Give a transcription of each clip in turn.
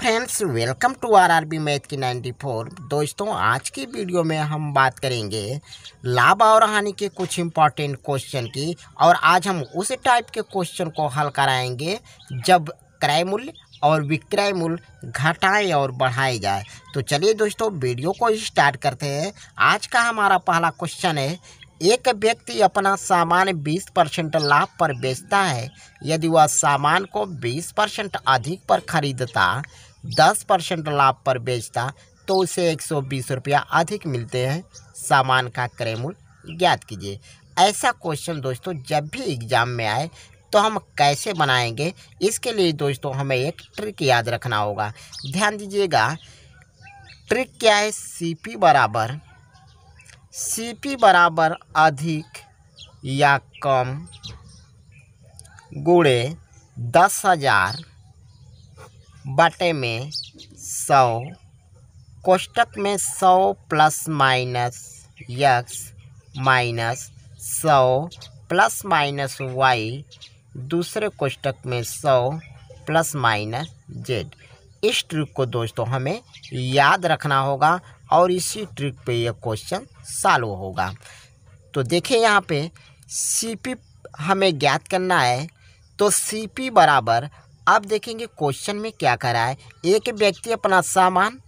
Friends welcome to R R B math की 94 दोस्तों, आज की वीडियो में हम बात करेंगे लाभ और हानि के कुछ इंपॉर्टेंट क्वेश्चन की और आज हम उस टाइप के क्वेश्चन को हल कराएँगे जब क्रय मूल्य और विक्रय मूल्य घटाएँ और बढ़ाए जाए। तो चलिए दोस्तों वीडियो को स्टार्ट करते हैं। आज का हमारा पहला क्वेश्चन है एक व्यक्ति अपना सामान 20 परसेंट लाभ पर बेचता है। यदि वह सामान को 20 परसेंट अधिक पर खरीदता 10 परसेंट लाभ पर बेचता तो उसे एक सौ बीस रुपया अधिक मिलते हैं। सामान का क्रय मूल्य ज्ञात कीजिए। ऐसा क्वेश्चन दोस्तों जब भी एग्ज़ाम में आए तो हम कैसे बनाएँगे? इसके लिए दोस्तों हमें एक ट्रिक याद रखना होगा। ध्यान दीजिएगा। ट्रिक क्या है? सी पी बराबर सी पी बराबर अधिक या कम गुणे दस हज़ार बटे में सौ कोष्टक में सौ प्लस माइनस यक्स माइनस सौ प्लस माइनस वाई, दूसरे कोष्टक में सौ प्लस माइनस जेड। इस ट्रिक को दोस्तों हमें याद रखना होगा। और इसी ट्रिक पे ये क्वेश्चन सॉल्व होगा। तो देखिए यहाँ पे सी पी हमें ज्ञात करना है तो सी पी बराबर, अब देखेंगे क्वेश्चन में क्या करा है। एक व्यक्ति अपना सामान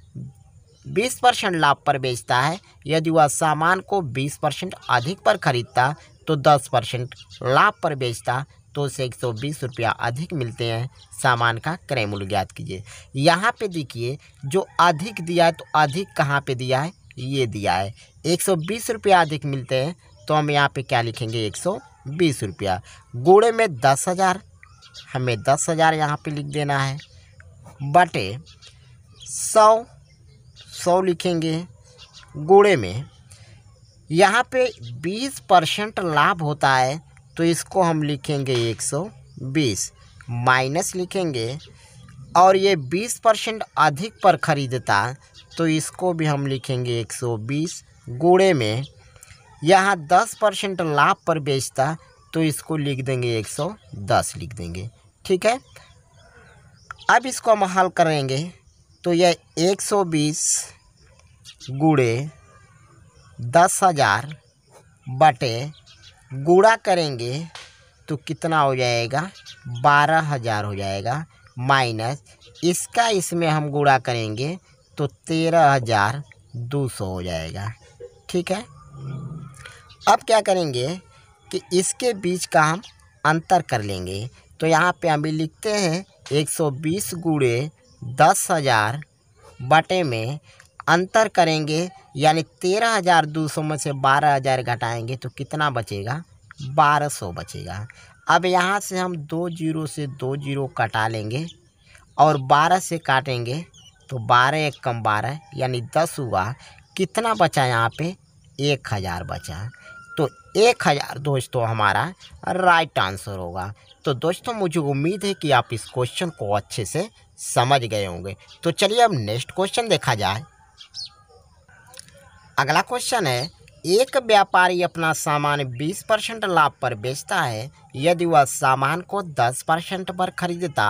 बीस परसेंट लाभ पर बेचता है, यदि वह सामान को बीस परसेंट अधिक पर खरीदता तो दस परसेंट लाभ पर बेचता तो उसे एक सौ बीस रुपया अधिक मिलते हैं सामान का क्रय मूल्य ज्ञात कीजिए। यहाँ पे देखिए, जो अधिक दिया है तो अधिक कहाँ पे दिया है? ये दिया है। एक सौ बीस रुपया अधिक मिलते हैं तो हम यहाँ पे क्या लिखेंगे? एक सौ बीस रुपया। गुड़े में दस हज़ार, हमें दस हज़ार यहाँ पर लिख देना है। बटे सौ सौ लिखेंगे। गुड़े में यहाँ पे बीस परसेंट लाभ होता है तो इसको हम लिखेंगे एक सौ बीस। माइनस लिखेंगे और ये बीस परसेंट अधिक पर ख़रीदता तो इसको भी हम लिखेंगे एक सौ बीस गुड़े में। यहाँ दस परसेंट लाभ पर बेचता तो इसको लिख देंगे एक सौ दस लिख देंगे। ठीक है? अब इसको हम हल करेंगे। तो यह एक सौ बीस गुड़े दस हज़ार बटे गुड़ा करेंगे तो कितना हो जाएगा? बारह हज़ार हो जाएगा माइनस। इसका इसमें हम गुड़ा करेंगे तो तेरह हज़ार दो सौ हो जाएगा। ठीक है? अब क्या करेंगे कि इसके बीच का हम अंतर कर लेंगे। तो यहाँ पे हम लिखते हैं एक सौ बीस गुड़े दस हज़ार बटे में अंतर करेंगे यानी तेरह हज़ार दो सौ में से बारह हज़ार घटाएँगे तो कितना बचेगा? बारह सौ बचेगा। अब यहाँ से हम दो ज़ीरो से दो ज़ीरो कटा लेंगे और बारह से काटेंगे तो बारह एक कम बारह, यानी दस हुआ। कितना बचा यहाँ पे? एक हज़ार बचा। तो एक हज़ार दोस्तों हमारा राइट आंसर होगा। तो दोस्तों मुझे उम्मीद है कि आप इस क्वेश्चन को अच्छे से समझ गए होंगे। तो चलिए अब नेक्स्ट क्वेश्चन देखा जाए। अगला क्वेश्चन है, एक व्यापारी अपना सामान 20 परसेंट लाभ पर बेचता है, यदि वह सामान को 10 परसेंट पर खरीदता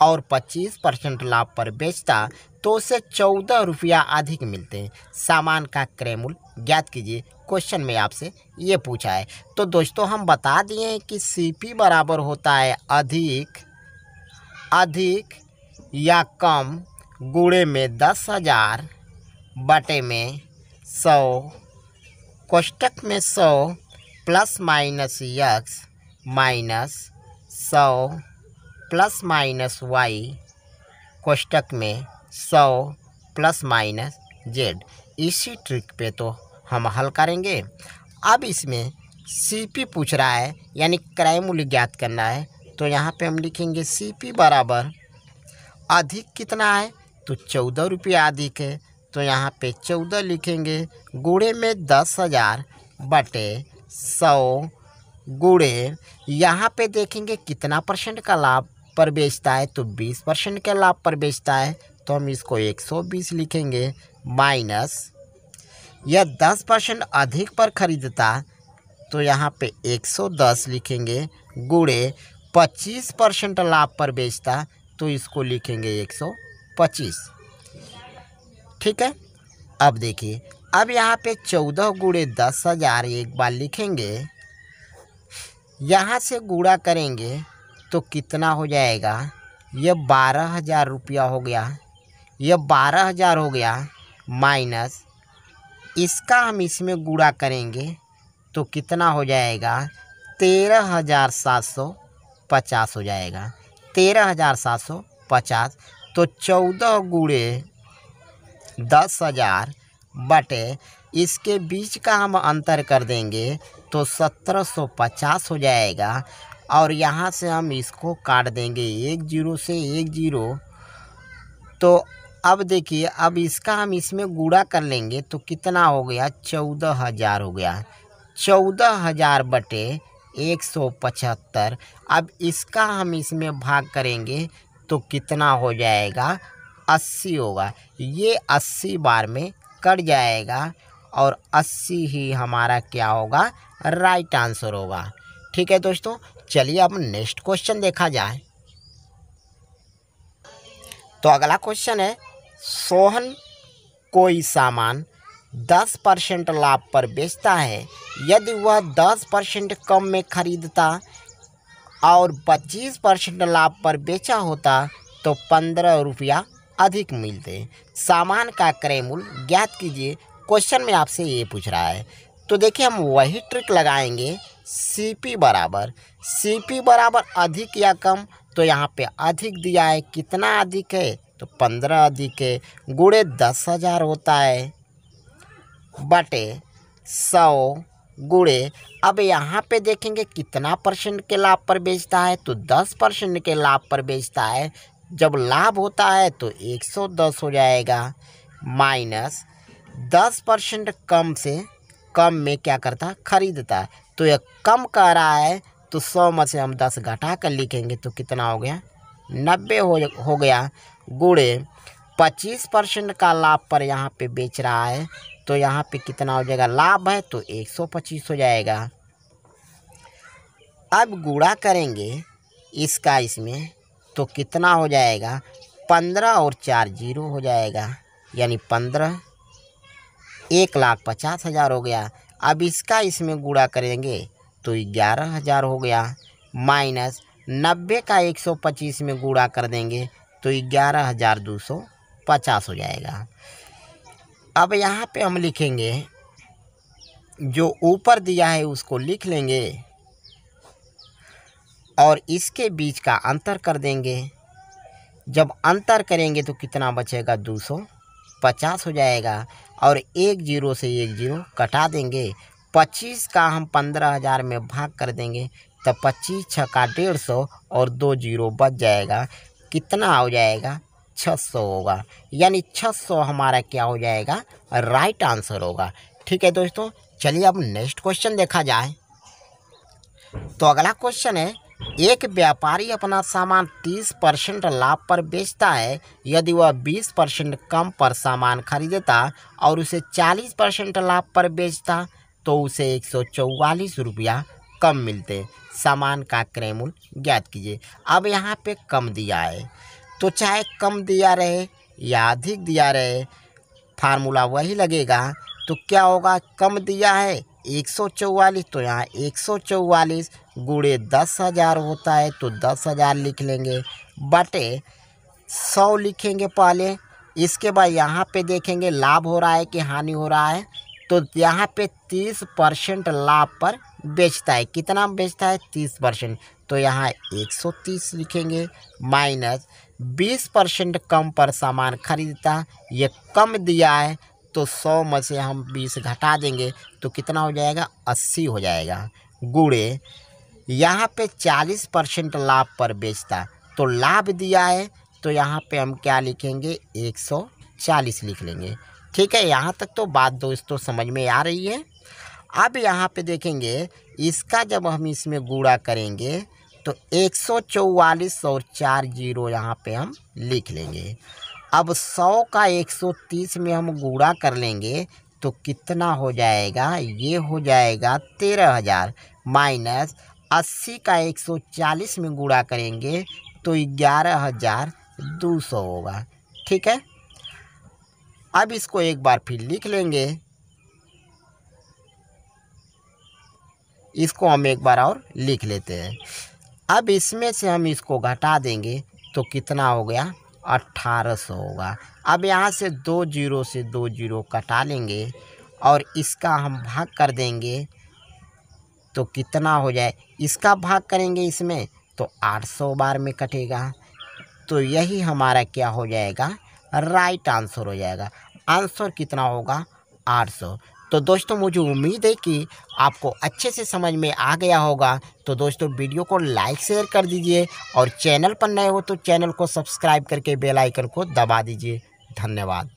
और 25 परसेंट लाभ पर बेचता तो उसे चौदह रुपया अधिक मिलते हैं। सामान का क्रय मूल्य, ज्ञात कीजिए क्वेश्चन में आपसे ये पूछा है। तो दोस्तों, हम बता दिए हैं कि सीपी बराबर होता है अधिक अधिक या कम गुड़े में दस हज़ार बटे में सौ कोष्टक में सौ प्लस माइनस यक्स माइनस सौ प्लस माइनस वाई कोष्टक में सौ प्लस माइनस जेड इसी ट्रिक पे तो हम हल करेंगे। अब इसमें सीपी पूछ रहा है, यानी क्रय मूल्य ज्ञात करना है। तो यहाँ पे हम लिखेंगे सीपी बराबर अधिक कितना है? तो चौदह रुपया अधिक है। तो यहाँ पे चौदह लिखेंगे। गुड़े में दस हज़ार बटे सौ गुड़े यहाँ पे देखेंगे कितना परसेंट का लाभ पर बेचता है तो बीस परसेंट के लाभ पर बेचता है। तो हम इसको एक सौ बीस लिखेंगे, माइनस। या दस परसेंट अधिक पर खरीदता तो यहाँ पे एक सौ दस लिखेंगे गुड़े पच्चीस परसेंट लाभ पर बेचता तो इसको लिखेंगे एक सौ पच्चीस। ठीक है? अब देखिए, अब यहाँ पे चौदह गुड़े दस हज़ार एक बार लिखेंगे। यहाँ से गुड़ा करेंगे तो कितना हो जाएगा? यह बारह हज़ार रुपया हो गया। यह बारह हज़ार हो गया माइनस। इसका हम इसमें गुड़ा करेंगे तो कितना हो जाएगा? तेरह हज़ार सात सौ पचास हो जाएगा। तेरह हज़ार सात सौ पचास। तो चौदह गुड़े दस हज़ार बटे इसके बीच का हम अंतर कर देंगे तो सत्रह सौ पचास हो जाएगा। और यहाँ से हम इसको काट देंगे एक ज़ीरो से एक ज़ीरो। तो अब देखिए, अब इसका हम इसमें गुड़ा कर लेंगे तो कितना हो गया? चौदह हज़ार हो गया। चौदह हज़ार बटे एक सौ पचहत्तर। अब इसका हम इसमें भाग करेंगे तो कितना हो जाएगा? अस्सी होगा। ये अस्सी बार में कट जाएगा और अस्सी ही हमारा क्या होगा? राइट आंसर होगा। ठीक है दोस्तों, चलिए अब नेक्स्ट क्वेश्चन देखा जाए। तो अगला क्वेश्चन है, सोहन कोई सामान दस परसेंट लाभ पर बेचता है। यदि वह दस परसेंट कम में खरीदता और पच्चीस परसेंट लाभ पर बेचा होता तो पंद्रह रुपया अधिक मिलते। हैं सामान का क्रय मूल्य ज्ञात कीजिए। क्वेश्चन में आपसे ये पूछ रहा है तो देखिए हम वही ट्रिक लगाएँगे। सी पी बराबर। सी पी बराबर अधिक या कम? तो यहाँ पे अधिक दिया है। कितना अधिक है? तो पंद्रह अधिक है। गुड़े दस हज़ार होता है। बटे सौ गुड़े। अब यहाँ पे देखेंगे कितना परसेंट के लाभ पर बेचता है। तो दस परसेंट के लाभ पर बेचता है। जब लाभ होता है तो एक सौ दस हो जाएगा। माइनस दस परसेंट कम से कम में क्या करता? खरीदता। है तो यह कम कर रहा है तो सौ में से हम दस घटा कर लिखेंगे तो कितना हो गया? नब्बे हो हो गया। गुड़े पच्चीस परसेंट का लाभ पर यहाँ पे बेच रहा है तो यहाँ पे कितना हो जाएगा? लाभ है तो एक सौ पच्चीस हो जाएगा। अब गुड़ा करेंगे, इसका इसमें तो कितना हो जाएगा? पंद्रह और चार ज़ीरो हो जाएगा। यानी पंद्रह। एक लाख पचास हज़ार हो गया। अब इसका इसमें गुड़ा करेंगे तो ग्यारह हज़ार हो गया। माइनस नब्बे का एक सौ पच्चीस में गुड़ा कर देंगे तो ग्यारह हज़ार दो सौ पचास हो जाएगा। अब यहाँ पे हम लिखेंगे, जो ऊपर दिया है उसको लिख लेंगे। और इसके बीच का अंतर कर देंगे। जब अंतर करेंगे तो कितना बचेगा? दो सौ पचास हो जाएगा और एक ज़ीरो से एक ज़ीरो कटा देंगे। पच्चीस का हम पंद्रह हज़ार में भाग कर देंगे तब पच्चीस छः का डेढ़ सौ और दो ज़ीरो बच जाएगा। कितना हो जाएगा? छः सौ होगा। यानी छः सौ हमारा क्या हो जाएगा? राइट आंसर होगा। ठीक है दोस्तों, चलिए अब नेक्स्ट क्वेश्चन देखा जाए। तो अगला क्वेश्चन है एक व्यापारी अपना सामान तीस परसेंट लाभ पर बेचता है। यदि वह बीस परसेंट कम पर सामान खरीदता और उसे चालीस परसेंट लाभ पर बेचता तो उसे एक सौ चौवालीस रुपया कम मिलते। सामान का क्रय मूल्य ज्ञात कीजिए। अब यहाँ पे कम दिया है। तो चाहे कम दिया रहे या अधिक दिया रहे, फार्मूला वही लगेगा। तो क्या होगा? कम दिया है, एक सौ चौवालीस तो यहाँ एक सौ चौवालीस। गुड़े दस हज़ार होता है तो दस हज़ार लिख लेंगे। बटे सौ लिखेंगे पहले। इसके बाद यहाँ पे देखेंगे, लाभ हो रहा है कि हानि हो रहा है? तो यहाँ पे तीस परसेंट लाभ पर बेचता है। कितना बेचता है? तीस परसेंट। तो यहाँ एक सौ तीस लिखेंगे, माइनस बीस परसेंट कम पर सामान खरीदता, ये कम दिया है तो सौ में से हम बीस घटा देंगे तो कितना हो जाएगा? अस्सी हो जाएगा। गुड़े यहाँ पे चालीस परसेंट लाभ पर बेचता तो लाभ दिया है तो यहाँ पे हम क्या लिखेंगे? एक सौ चालीस लिख लेंगे। ठीक है, यहाँ तक तो बात दोस्तों समझ में आ रही है। अब यहाँ पे देखेंगे, इसका जब हम इसमें गुड़ा करेंगे तो एक सौ चौवालीस और चार ज़ीरो यहाँ पे हम लिख लेंगे। अब सौ का एक सौ तीस में हम गुड़ा कर लेंगे तो कितना हो जाएगा? ये हो जाएगा तेरह हज़ार माइनस अस्सी का एक सौ चालीस में गुड़ा करेंगे तो ग्यारह हज़ार दो सौ होगा। ठीक है? अब इसको एक बार फिर लिख लेंगे। इसको हम एक बार और लिख लेते हैं। अब इसमें से हम इसको घटा देंगे तो कितना हो गया? अट्ठारह सौ होगा। अब यहाँ से दो ज़ीरो से दो ज़ीरो कटा लेंगे और इसका हम भाग कर देंगे। तो कितना हो जाए? इसका भाग करेंगे इसमें तो आठ सौ बार में कटेगा। तो यही हमारा क्या हो जाएगा? राइट आंसर हो जाएगा। आंसर कितना होगा? आठ सौ। तो दोस्तों, मुझे उम्मीद है कि आपको अच्छे से समझ में आ गया होगा। तो दोस्तों, वीडियो को लाइक शेयर कर दीजिए और चैनल पर नए हो तो चैनल को सब्सक्राइब करके बेल आइकन को दबा दीजिए। धन्यवाद।